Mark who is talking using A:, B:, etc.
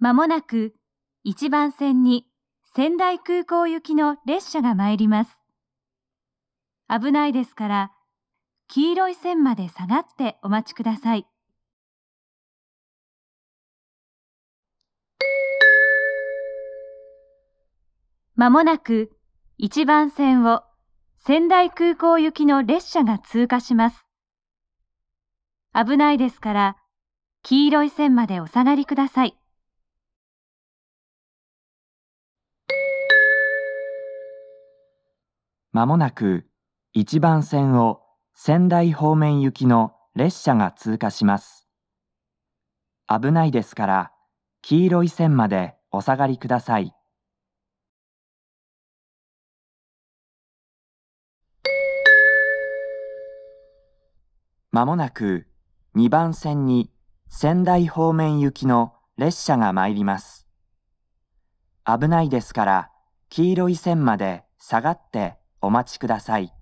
A: まもなく1番線に仙台空港行きの列車が参ります。危ないですから、黄色い線まで下がってお待ちください。まもなく1番線を仙台空港行きの列車が通過します。危ないですから、黄色い線までお下がりください。
B: まもなく1番線を仙台方面行きの列車が通過します。危ないですから、黄色い線までお下がりください。まもなく2番線に仙台方面行きの列車が参ります。危ないですから、黄色い線まで下がってお待ちください。